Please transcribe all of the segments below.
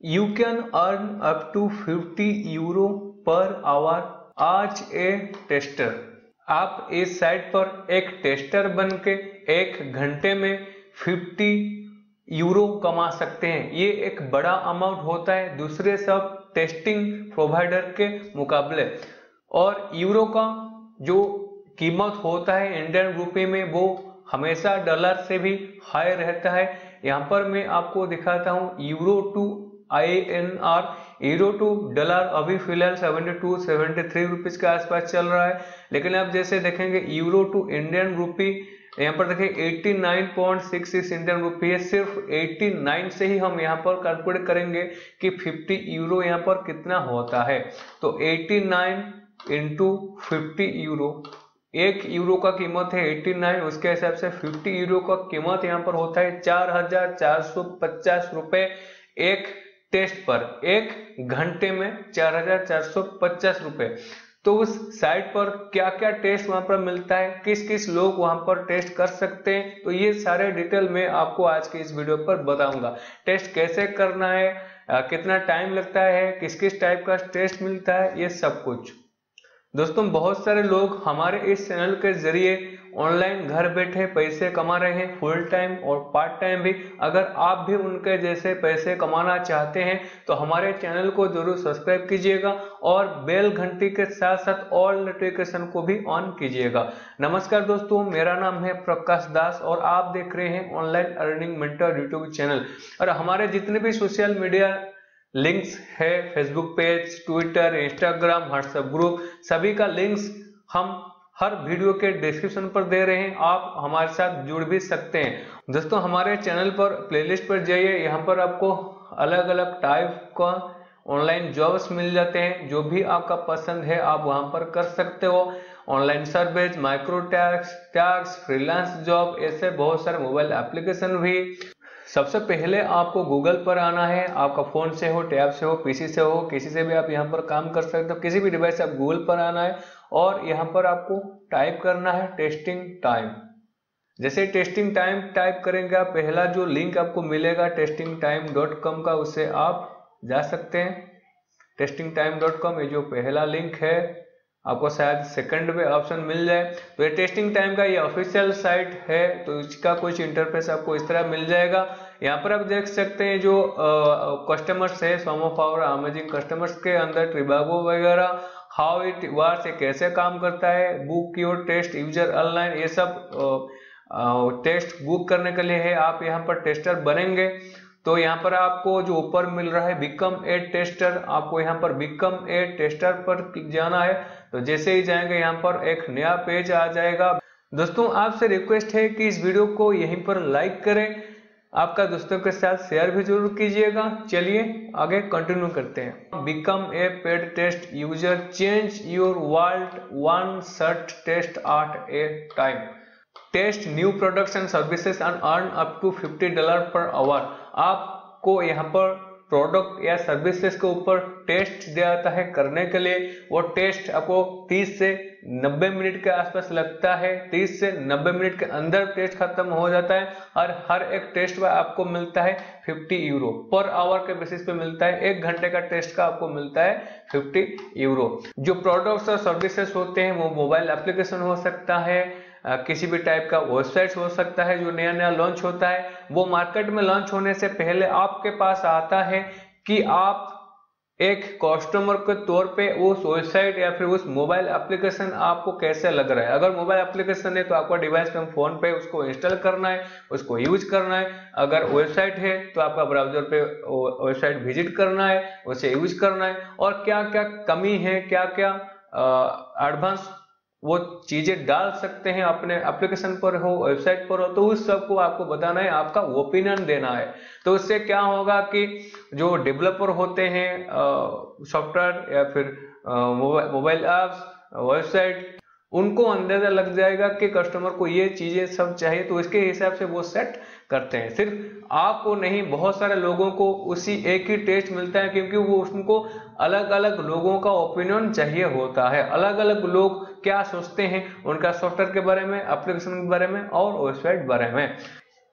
You can earn up to 50 euro per hour आज a tester आप इस site पर एक टेस्टर बन के एक घंटे में 50 यूरो कमा सकते हैं। ये एक बड़ा अमाउंट होता है दूसरे सब टेस्टिंग प्रोवाइडर के मुकाबले। और यूरो का जो कीमत होता है इंडियन रुपए में वो हमेशा डॉलर से भी हाई रहता है। यहाँ पर मैं आपको दिखाता हूँ euro to I N R euro to dollar अभी फ़िलहाल 72 73 रुपीज़ के आसपास चल रहा है लेकिन आप जैसे देखेंगे यूरो टू इंडियन रुपी यहाँ पर देखिए 89.66 इंडियन रुपी है सिर्फ़ 89 से ही हम यहाँ पर कैलकुलेट करेंगे कि 50 यूरो यहाँ पर कितना होता है तो 89 नाइन इंटू यूरो एक यूरो का कीमत है 89 उसके हिसाब से 50 यूरो का कीमत यहाँ पर होता है चार हज़ार चार सौ पचास रुपए एक टेस्ट पर एक घंटे में चार हज़ार तो उस साइट पर क्या क्या टेस्ट वहाँ पर मिलता है? किस किस लोग वहाँ पर टेस्ट कर सकते हैं? तो ये सारे डिटेल में आपको आज के इस वीडियो पर बताऊँगा। टेस्ट कैसे करना है? कितना टाइम लगता है? किस किस टाइप का टेस्ट मिलता है? ये सब कुछ। दोस्तों, बहुत सारे लोग हमारे इस चैनल के ज़रिए ऑनलाइन घर बैठे पैसे कमा रहे हैं फुल टाइम और पार्ट टाइम भी। अगर आप भी उनके जैसे पैसे कमाना चाहते हैं तो हमारे चैनल को ज़रूर सब्सक्राइब कीजिएगा और बेल घंटी के साथ साथ ऑल नोटिफिकेशन को भी ऑन कीजिएगा। नमस्कार दोस्तों, मेरा नाम है प्रकाश दास और आप देख रहे हैं online earning mentor YouTube channel और हमारे जितने भी सोशल मीडिया लिंक्स है Facebook page Twitter Instagram WhatsApp group सभी का लिंक्स हम हर वीडियो के डिस्क्रिप्शन पर दे रहे हैं। आप हमारे साथ जुड़ भी सकते हैं। दोस्तों, हमारे चैनल पर प्लेलिस्ट पर जाइए। यहाँ पर आपको अलग अलग टाइप का ऑनलाइन जॉब्स मिल जाते हैं। जो भी आपका पसंद है, आप वहाँ पर कर सकते हो। Online service micro tasks tasks freelance job ऐसे बहुत सारे मोबाइल एप्लीकेशन भी। सबसे पहले आपको गूगल पर आना है। आपका फ़ोन से हो टैब से हो पीसी से हो, किसी से भी आप यहाँ पर काम कर सकते हो। किसी भी डिवाइस से आप गूगल पर आना है। और यहाँ पर आपको टाइप करना है टेस्टिंग टाइम जैसे टेस्टिंग टाइम टाइप करेंगे आप, पहला जो लिंक आपको मिलेगा टेस्टिंग टाइम डॉट कॉम का उससे आप जा सकते हैं. टेस्टिंग टाइम डॉट कॉम ये जो पहला लिंक है, आपको शायद सेकंड पे ऑप्शन मिल जाए. तो ये टेस्टिंग टाइम का ये ऑफिशियल साइट है तो इसका कुछ इंटरफेस आपको इस तरह मिल जाएगा. यहाँ पर आप देख सकते हैं जो कस्टमर्स है सम आवर अमेजिंग कस्टमर्स के अंदर ट्रिबागो वगैरह हाउ इट वर्क कैसे काम करता है, book your test, user online, ये सब टेस्ट बुक करने के लिए है। आप यहाँ पर टेस्टर बनेंगे तो यहाँ पर आपको जो ऊपर मिल रहा है बिकम ए टेस्टर आपको यहाँ पर बिकम ए टेस्टर पर जाना है। तो जैसे ही जाएँगे, यहाँ पर एक नया पेज आ जाएगा। दोस्तों, आपसे रिक्वेस्ट है कि इस वीडियो को यहीं पर लाइक करें। आपका दोस्तों के साथ शेयर भी ज़रूर कीजिएगा। चलिए आगे कंटिन्यू करते हैं। Become a paid test user change your world one cert test at a time test new products and services and earn up to 50 dollar per hour आपको यहाँ पर प्रोडक्ट या सर्विसेज़ के ऊपर टेस्ट दिया जाता है करने के लिए। वो टेस्ट आपको 30 से 90 मिनट के आसपास लगता है। 30 से 90 मिनट के अंदर टेस्ट खत्म हो जाता है और हर एक टेस्ट पर आपको मिलता है 50 यूरो पर आवर के बेसिस पे मिलता है। एक घंटे का टेस्ट का आपको मिलता है 50 यूरो जो प्रोडक्ट्स और सर्विसेज़ होते हैं, वो मोबाइल एप्लीकेशन हो सकता है किसी भी टाइप का वेबसाइट हो सकता है, जो नया नया लॉन्च होता है, वो मार्केट में लॉन्च होने से पहले आपके पास आता है कि आप एक कस्टमर के तौर पे उस वेबसाइट या फिर उस मोबाइल एप्लीकेशन आपको कैसे लग रहा है। अगर मोबाइल एप्लीकेशन है तो आपका डिवाइस पे फ़ोन पे उसको इंस्टॉल करना है, उसको यूज़ करना है। अगर वेबसाइट है तो आपका ब्राउज़र पे वेबसाइट विज़िट करना है, उसे यूज़ करना है। और क्या क्या कमी है क्या क्या एडवांस वो चीज़ें डाल सकते हैं अपने एप्लीकेशन पर हो वेबसाइट पर हो तो उस सबको आपको बताना है, आपका ओपिनियन देना है। तो उससे क्या होगा कि जो डेवलपर होते हैं सॉफ्टवेयर या फिर मोबाइल ऐप्स वेबसाइट उनको अंदाज़ा लग जाएगा कि कस्टमर को ये चीज़ें सब चाहिए तो इसके हिसाब से वो सेट करते हैं। सिर्फ़ आपको नहीं, बहुत सारे लोगों को उसी एक ही टेस्ट मिलता है क्योंकि वो उनको अलग अलग लोगों का ओपिनियन चाहिए होता है। अलग अलग लोग क्या सोचते हैं उनका सॉफ्टवेयर के बारे में एप्लीकेशन के बारे में और वेबसाइट बारे में।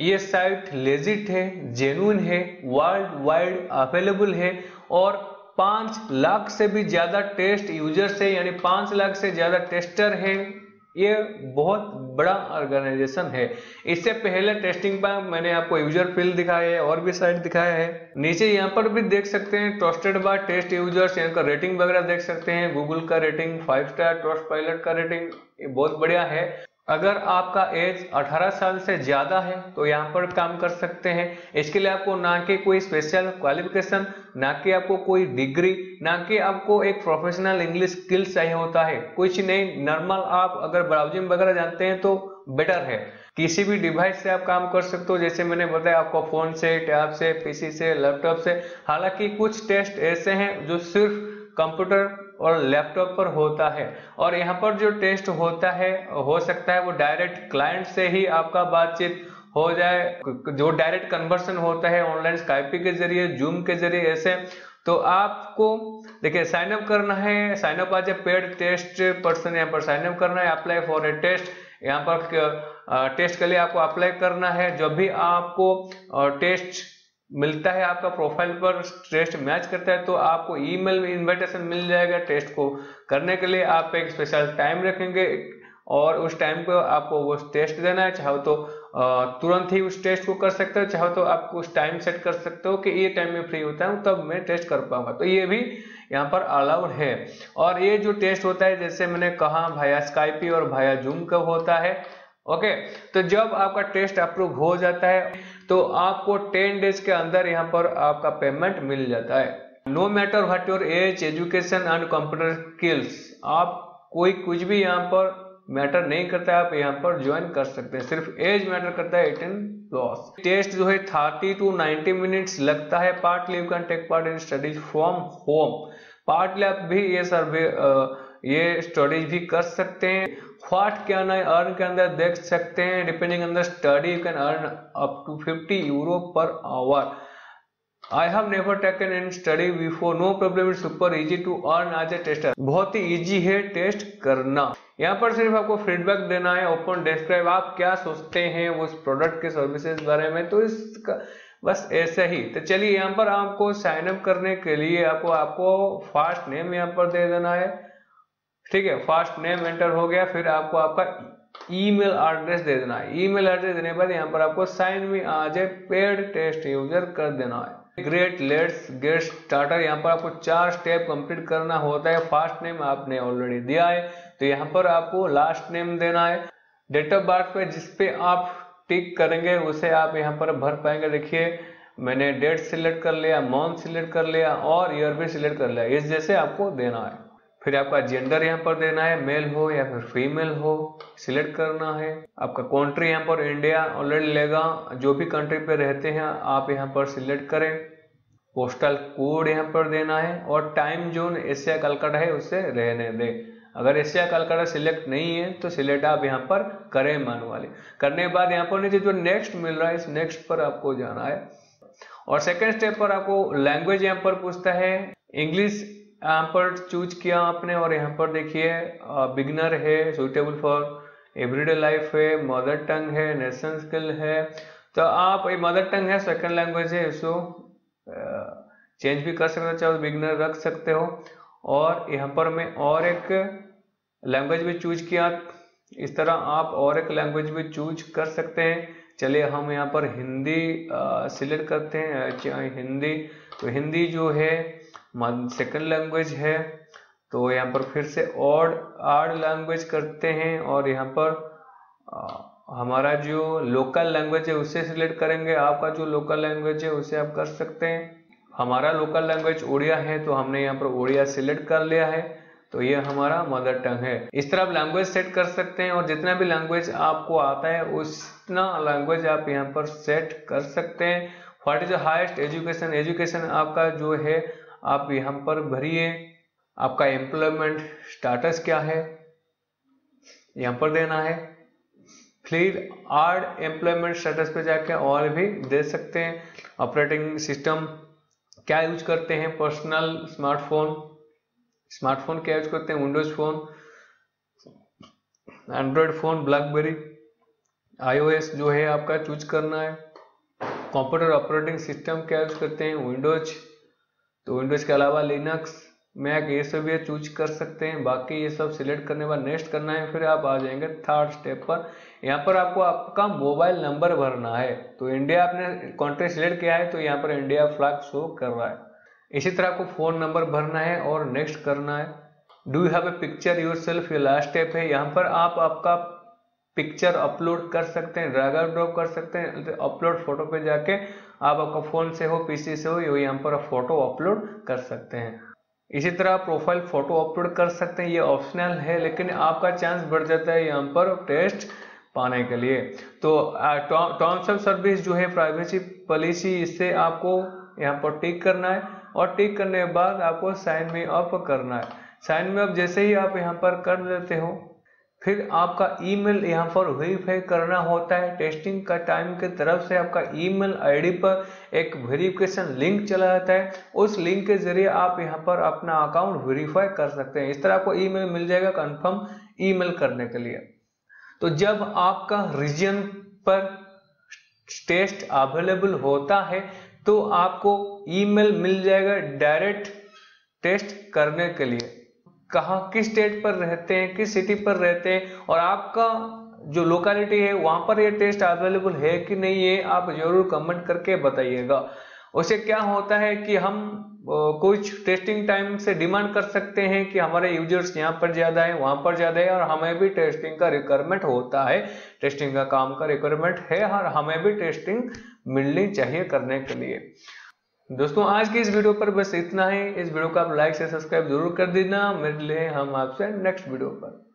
ये साइट लेजिट है जेन्यून है वर्ल्ड वाइड अवेलेबल है और पाँच लाख से भी ज़्यादा टेस्ट यूज़र्स है, यानी पाँच लाख से ज़्यादा टेस्टर है। ये बहुत बड़ा ऑर्गेनाइजेशन है। इससे पहले टेस्टिंग पर मैंने आपको यूज़र फ़ील्ड दिखाया है और भी साइट दिखाया है। नीचे यहाँ पर भी देख सकते हैं ट्रस्टेड बाय टेस्ट यूज़र्स यहाँ का रेटिंग वगैरह देख सकते हैं। गूगल का rating five star Trustpilot का रेटिंग बहुत बढ़िया है। अगर आपका एज 18 साल से ज़्यादा है तो यहाँ पर काम कर सकते हैं। इसके लिए आपको ना कि कोई स्पेशल क्वालिफिकेशन ना कि आपको कोई डिग्री ना कि आपको एक प्रोफेशनल इंग्लिश स्किल चाहिए होता है। कुछ नहीं नॉर्मल आप अगर ब्राउजिंग वगैरह जानते हैं तो बेटर है। किसी भी डिवाइस से आप काम कर सकते हो, जैसे मैंने बताया आपको फ़ोन से टैब से पीसी से लैपटॉप से। हालाँकि कुछ टेस्ट ऐसे हैं, जो सिर्फ़ कंप्यूटर और लैपटॉप पर होता है। और यहाँ पर जो टेस्ट होता है, हो सकता है वो डायरेक्ट क्लाइंट से ही आपका बातचीत हो जाए। जो डायरेक्ट कन्वर्सन होता है ऑनलाइन स्काइपी के ज़रिए जूम के ज़रिए, ऐसे। तो आपको, देखिए साइन अप करना है। Sign up as paid test person यहाँ पर साइन अप करना है अप्लाई फॉर ए टेस्ट यहाँ पर टेस्ट के लिए आपको अप्लाई करना है। जब भी आपको टेस्ट मिलता है आपका प्रोफ़ाइल पर टेस्ट मैच करता है तो आपको ईमेल में इनविटेशन मिल जाएगा टेस्ट को करने के लिए। आप एक स्पेशल टाइम रखेंगे और उस टाइम पे आपको वो टेस्ट देना है। चाहो तो तुरंत ही उस टेस्ट को कर सकते हो, चाहो तो आप उस टाइम सेट कर सकते हो कि ये टाइम में फ्री होता है, तब मैं टेस्ट कर पाऊँगा। तो ये भी यहाँ पर अलाउड है। और ये जो टेस्ट होता है, जैसे मैंने कहा भाया स्काइपी और भाया जूम कब होता है। ओके तो जब आपका टेस्ट अप्रूव हो जाता है तो आपको टेन डेज़ के अंदर यहाँ पर आपका पेमेंट मिल जाता है। No matter what your age education and computer skills आप कोई कुछ भी यहाँ पर मैटर नहीं करता है, आप यहाँ पर ज्वाइन कर सकते हैं। सिर्फ़ एज मैटर करता है एटीन प्लस टेस्ट जो है थर्टी टू नाइनटी मिनट्स लगता है। Part live can take part in studies from home part आप भी ये सर्वे ये स्टडीज़ भी कर सकते हैं। व्हाट कैन आई अर्न के अंदर देख सकते हैं depending on the study you can earn up to 50 euro per hour I have never taken in study before no problem is super easy to earn as a tester बहुत ही easy है test करना. यहाँ पर सिर्फ़ आपको feedback देना है. ओपन डिस्क्राइब आप क्या सोचते हैं उस प्रोडक्ट के सर्विसेज़ बारे में? तो इसका बस ऐसे ही. तो चलिए यहाँ पर आपको साइन अप करने के लिए आपको आपको फास्ट नेम यहाँ पर दे देना है. ठीक है फ़र्स्ट नेम एंटर हो गया, फिर आपको आपका ईमेल एड्रेस दे देना है। ईमेल एड्रेस देने के बाद यहाँ पर आपको साइन में आज ए पेड टेस्ट यूज़र कर देना है। ग्रेट लेट्स गेट स्टार्टर यहाँ पर आपको चार स्टेप कंप्लीट करना होता है। फ़र्स्ट नेम आपने ऑलरेडी दिया है तो यहाँ पर आपको लास्ट नेम देना है। डेट ऑफ़ बर्थ पे जिसपे आप टिक करेंगे, उसे आप यहाँ पर भर पाएँगे। देखिए, मैंने डेट सिलेक्ट कर लिया मंथ सिलेक्ट कर लिया और ईयर भी सिलेक्ट कर लिया। इस जैसे आपको देना है। फिर आपका जेंडर यहाँ पर देना है मेल हो या फिर फीमेल हो सिलेक्ट करना है। आपका कंट्री यहाँ पर इंडिया ऑलरेडी लेगा, जो भी कंट्री पे रहते हैं, आप यहाँ पर सिलेक्ट करें। पोस्टल कोड यहाँ पर देना है और टाइम जोन एशिया कलकत्ता है, उससे रहने दें। अगर एशिया कलकत्ता सिलेक्ट नहीं है तो सिलेक्ट आप यहाँ पर करें मानुअली करने के बाद यहाँ पर नीचे जो नेक्स्ट मिल रहा है, इस नेक्स्ट पर आपको जाना है। और सेकेंड स्टेप पर आपको लैंग्वेज यहाँ पर पूछता है। इंग्लिश यहाँ पर चूज़ किया आपने और यहाँ पर देखिए बिगनर है सुटेबल फॉर एवरीडे लाइफ है मदर टंग है नेशनल स्किल है। तो आप, ये मदर टंग है सेकंड लैंग्वेज है इसको चेंज भी कर सकते हो, चाहे बिगनर रख सकते हो। और यहाँ पर मैं और एक लैंग्वेज भी चूज़ किया। इस तरह आप और एक लैंग्वेज भी चूज़ कर सकते हैं। चलिए, हम यहाँ पर हिंदी सिलेक्ट करते हैं हिंदी तो हिंदी जो है सेकंड लैंग्वेज है तो यहाँ पर फिर से ऑड आड लैंग्वेज करते हैं और यहाँ पर आ, हमारा जो लोकल लैंग्वेज है उसे सिलेक्ट करेंगे। आपका जो लोकल लैंग्वेज है उसे आप कर सकते हैं। हमारा लोकल लैंग्वेज उड़िया है तो हमने यहाँ पर उड़िया सिलेक्ट कर लिया है तो ये हमारा मदर टंग है। इस तरह आप लैंग्वेज सेट कर सकते हैं और जितना भी लैंग्वेज आपको आता है उतना लैंग्वेज आप यहाँ पर सेट कर सकते हैं। What is the education education आपका जो है आप यहाँ पर भरिए। आपका एम्प्लॉयमेंट स्टाटस क्या है? यहाँ पर देना है। फिर आर्ड एम्प्लॉयमेंट स्टेटस पे जाके और भी दे सकते हैं। ऑपरेटिंग सिस्टम क्या यूज़ करते हैं? पर्सनल स्मार्टफ़ोन स्मार्टफ़ोन क्या यूज़ करते हैं? Windows phone Android phone BlackBerry iOS जो है आपका चूज़ करना है। कंप्यूटर ऑपरेटिंग सिस्टम क्या यूज़ करते हैं? विंडोज़ तो विंडोज़ के अलावा लिनक्स मैक ये सब ये चूज़ कर सकते हैं। बाकी ये सब सिलेक्ट करने के बाद नेक्स्ट करना है, फिर आप आ जाएँगे थर्ड स्टेप पर। यहाँ पर आपको आपका मोबाइल नंबर भरना है। तो इंडिया आपने कंट्री सिलेक्ट किया है तो यहाँ पर इंडिया फ्लैग शो कर रहा है। इसी तरह आपको फ़ोन नंबर भरना है और नेक्स्ट करना है। Do have a picture yourself ये लास्ट स्टेप है। यहाँ पर आप आपका पिक्चर अपलोड कर सकते हैं ड्रैग आउट ड्रॉप कर सकते हैं अपलोड फ़ोटो पे जाके आप आपका फ़ोन से हो पीसी से हो यहाँ पर आप फ़ोटो अपलोड कर सकते हैं। इसी तरह प्रोफ़ाइल फ़ोटो अपलोड कर सकते हैं, ये ऑप्शनल है, लेकिन आपका चांस बढ़ जाता है यहाँ पर टेस्ट पाने के लिए। तो टर्म्स ऑफ़ सर्विस जो है प्राइवेसी पॉलिसी इससे आपको यहाँ पर टिक करना है और टिक करने के बाद आपको साइन में अप करना है। साइन में अप जैसे ही आप यहाँ पर कर देते हो फिर आपका ईमेल यहाँ पर वेरीफाई करना होता है। टेस्टिंग का टाइम की तरफ़ से आपका ईमेल आईडी पर एक वेरिफिकेशन लिंक चला जाता है। उस लिंक के ज़रिए आप यहाँ पर अपना अकाउंट वेरीफाई कर सकते हैं। इस तरह आपको ईमेल मिल जाएगा कंफर्म ईमेल करने के लिए। तो जब आपका रीजन पर टेस्ट अवेलेबल होता है तो आपको ईमेल मिल जाएगा डायरेक्ट टेस्ट करने के लिए। कहा, किस स्टेट पर रहते हैं, किस सिटी पर रहते हैं, और आपका जो लोकेलिटी है, वहाँ पर ये टेस्ट अवेलेबल है कि नहीं है, आप ज़रूर कमेंट करके बताइएगा। उसे क्या होता है कि हम कुछ टेस्टिंग टाइम से डिमांड कर सकते हैं कि हमारे यूज़र्स यहाँ पर ज़्यादा है, वहाँ पर ज़्यादा है, और हमें भी टेस्टिंग का रिक्वायरमेंट होता है। टेस्टिंग का काम का रिक्वायरमेंट है, और हमें भी टेस्टिंग मिलनी चाहिए करने के लिए। दोस्तों, आज की इस वीडियो पर बस इतना ही। इस वीडियो को आप लाइक से सब्सक्राइब ज़रूर कर देना। मिल मिले हम आपसे नेक्स्ट वीडियो पर।